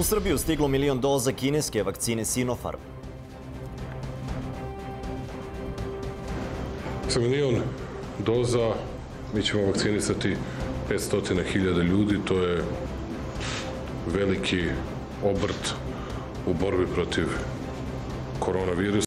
U Srbiju stiglo milion doza kineske vakcine Sinopharm. Sa milion doza mi ćemo vakcinisati 500.000 ljudi, to je veliki obrt u borbi protiv koronavirusa.